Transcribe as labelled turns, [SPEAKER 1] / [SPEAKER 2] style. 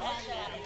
[SPEAKER 1] Mahal.